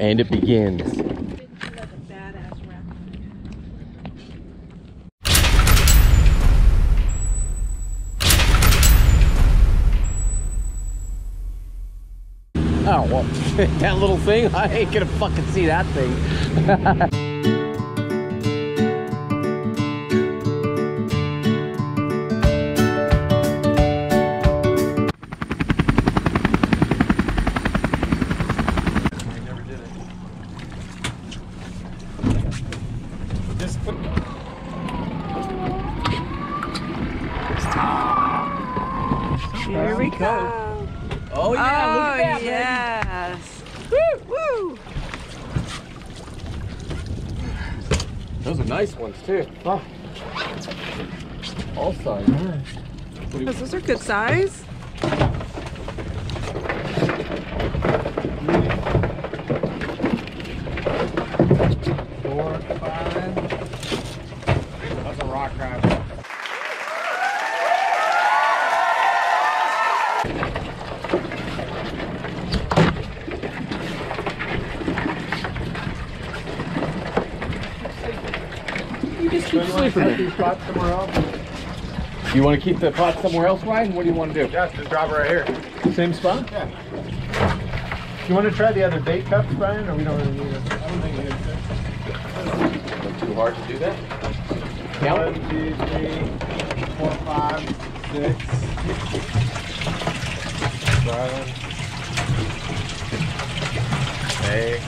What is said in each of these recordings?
And it begins. Oh, well, that little thing, I ain't gonna fucking see that thing. Here we go. Oh yeah, look at that, oh, yes. Woo, woo. Those are nice ones too. Oh. All size. Those are good size. Four, five. That's a rock crab. You just keep sleeping there. These spots somewhere else? You want to keep the pot somewhere else, Ryan? What do you want to do? Yeah, just drop it right here. Same spot? Yeah. You want to try the other bait cups, Brian, or we don't really need it? I don't think we need it. Too hard to do that. One, two, three, four, five, six. Seven. Eight.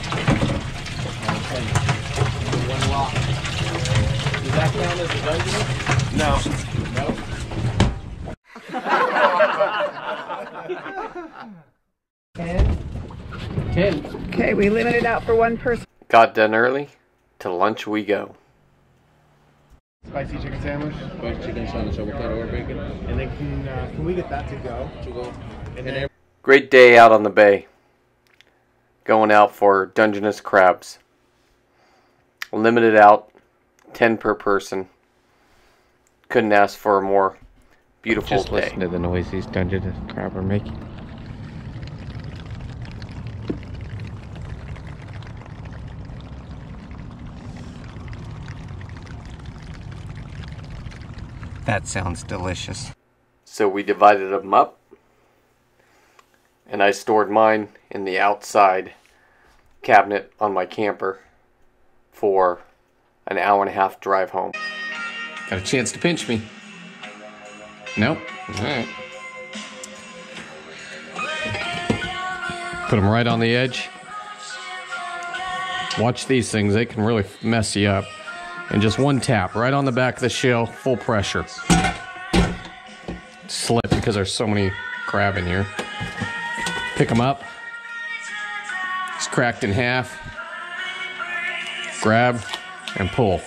One lock. Does that count as a dungeon? No. No. Ten. Ten. Okay, we limit it out for one person. Got done early. To lunch we go. Spicy chicken sandwich. Spicy chicken sandwich, avocado or bacon. And then can, uh, can we get that to go? To go. And then Great day out on the bay. Going out for Dungeness crabs. Limited out, 10 per person. Couldn't ask for a more beautiful Just day. listen to the noise these Dungeness crab are making. That sounds delicious. So we divided them up. And I stored mine in the outside cabinet on my camper for an hour and a half drive home. Got a chance to pinch me. Nope. Alright. Put them right on the edge. Watch these things, they can really mess you up. And just one tap right on the back of the shell, full pressure. Slip because there's so many crab in here. Pick them up. It's cracked in half. Grab and pull.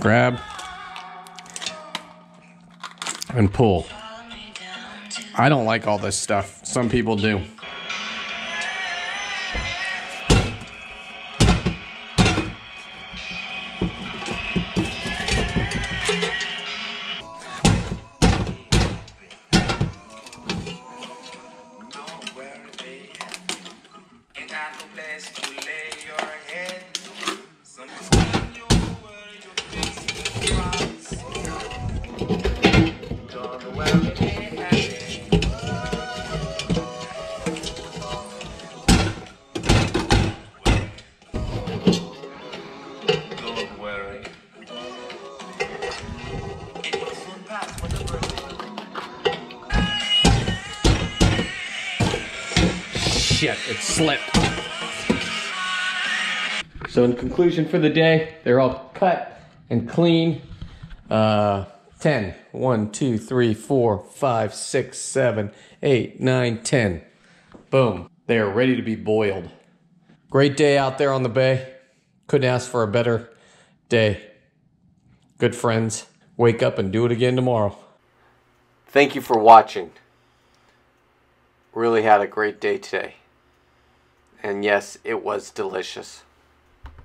Grab and pull. I don't like all this stuff. Some people do. Taco to Chile. Shit, it slipped. So in conclusion for the day, they're all cut and clean. Uh, 10. 1, 2, 3, 4, 5, 6, 7, 8, 9, 10. Boom. They are ready to be boiled. Great day out there on the bay. Couldn't ask for a better day. Good friends. Wake up and do it again tomorrow. Thank you for watching. Really had a great day today. And yes, it was delicious.